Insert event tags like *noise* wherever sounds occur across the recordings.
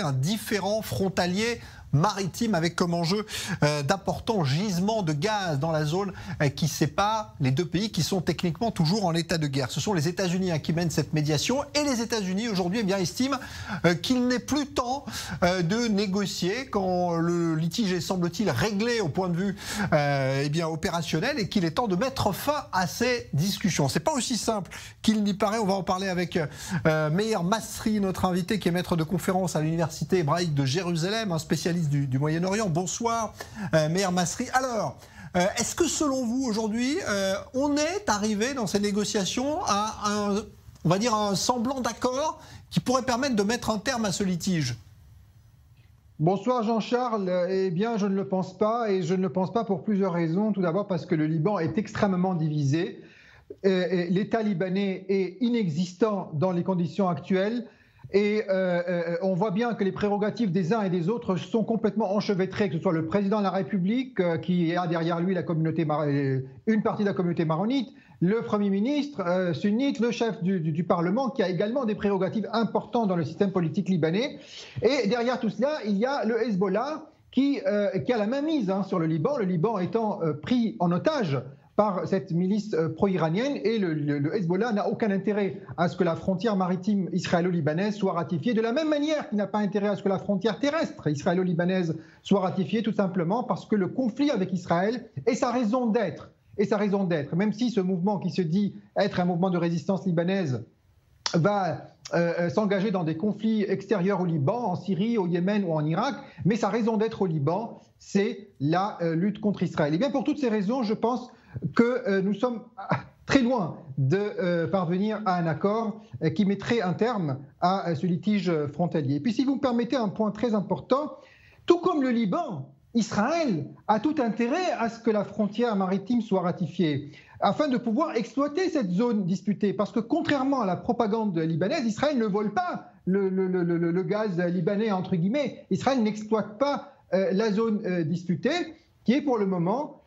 un différent frontalier maritime avec comme enjeu euh, d'importants gisements de gaz dans la zone euh, qui sépare les deux pays qui sont techniquement toujours en état de guerre. Ce sont les États-Unis hein, qui mènent cette médiation et les États-Unis aujourd'hui eh estiment euh, qu'il n'est plus temps de négocier quand le litige est semble-t-il réglé au point de vue eh bien opérationnel et qu'il est temps de mettre fin à ces discussions. C'est pas aussi simple qu'il n'y paraît. On va en parler avec Meir Masri, notre invité qui est maître de conférence à l'université hébraïque de Jérusalem, un spécialiste du, Moyen-Orient. Bonsoir, euh, Meir Masri. Alors, euh, est-ce que selon vous, aujourd'hui, euh, on est arrivé dans ces négociations à un, on va dire, un semblant d'accord qui pourrait permettre de mettre un terme à ce litige? Bonsoir Jean-Charles. Eh bien, je ne le pense pas et je ne le pense pas pour plusieurs raisons. Tout d'abord parce que le Liban est extrêmement divisé. L'État libanais est inexistant dans les conditions actuelles. Et euh, euh, on voit bien que les prérogatives des uns et des autres sont complètement enchevêtrées, que ce soit le président de la République, euh, qui a derrière lui la communauté une partie de la communauté maronite, le Premier ministre sunnite, le chef du, Parlement, qui a également des prérogatives importantes dans le système politique libanais. Et derrière tout cela, il y a le Hezbollah qui, a la main mise hein, sur le Liban, le Liban étant pris en otage par cette milice euh, pro-iranienne et le, Hezbollah n'a aucun intérêt à ce que la frontière maritime israélo-libanaise soit ratifiée de la même manière qu'il n'a pas intérêt à ce que la frontière terrestre israélo-libanaise soit ratifiée tout simplement parce que le conflit avec Israël est sa raison d'être et sa raison d'être même si ce mouvement qui se dit être un mouvement de résistance libanaise va euh, euh, s'engager dans des conflits extérieurs au Liban, en Syrie, au Yémen ou en Irak, mais sa raison d'être au Liban, c'est la lutte contre Israël. Et bien pour toutes ces raisons, je pense que euh, nous sommes *laughs* très loin de euh, parvenir à un accord euh, qui mettrait un terme à ce litige frontalier. Et puis si vous me permettez un point très important, tout comme le Liban, Israël a tout intérêt à ce que la frontière maritime soit ratifiée afin de pouvoir exploiter cette zone disputée. Parce que contrairement à la propagande libanaise, Israël ne vole pas le, gaz libanais, entre guillemets. Israël n'exploite pas la zone disputée, qui est pour le moment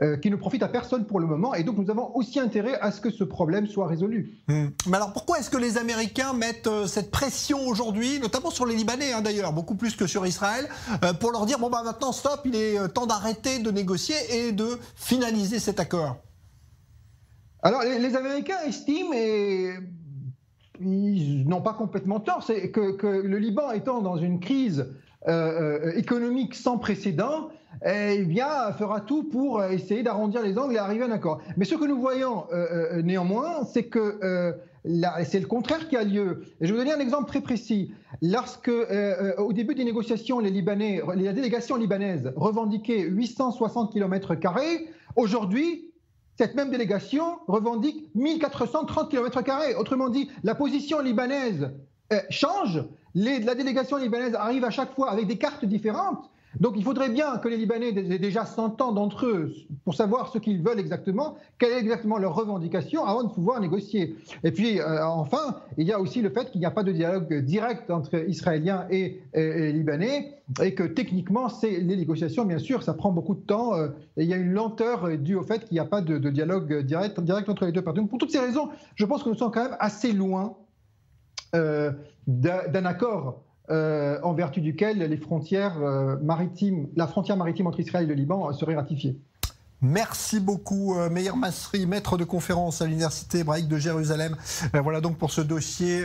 euh, euh, qui ne profite à personne pour le moment. Et donc nous avons aussi intérêt à ce que ce problème soit résolu. Hmm. Mais alors pourquoi est-ce que les Américains mettent cette pression aujourd'hui, notamment sur les Libanais hein, d'ailleurs, beaucoup plus que sur Israël, pour leur dire bon bah maintenant stop, il est temps d'arrêter de négocier et de finaliser cet accord? Alors les, Américains estiment et ils n'ont pas complètement tort, c'est que, que, le Liban étant dans une crise économique sans précédent, eh bien, fera tout pour essayer d'arrondir les angles et arriver à un accord. Mais ce que nous voyons euh, euh, néanmoins, c'est que euh, c'est le contraire qui a lieu. Je vais vous donner un exemple très précis. Lorsque, au début des négociations, les Libanais, la délégation libanaise revendiquait 860 km, aujourd'hui, cette même délégation revendique 1430 km. Autrement dit, la position libanaise change. la délégation libanaise arrive à chaque fois avec des cartes différentes. Donc il faudrait bien que les Libanais aient déjà s'entendent entre eux pour savoir ce qu'ils veulent exactement, quelle est exactement leur revendication avant de pouvoir négocier. Et puis euh, enfin, il y a aussi le fait qu'il n'y a pas de dialogue direct entre Israéliens et, Libanais et que techniquement, les négociations, bien sûr, ça prend beaucoup de temps euh, et il y a une lenteur due au fait qu'il n'y a pas de, dialogue direct, direct, entre les deux parties. Donc pour toutes ces raisons, je pense que nous sommes quand même assez loin euh, d'un accord euh, en vertu duquel les frontières euh, maritimes, la frontière maritime entre Israël et le Liban euh, serait ratifiée. Merci beaucoup, Meir Masri, maître de conférence à l'Université hébraïque de Jérusalem. Voilà donc pour ce dossier.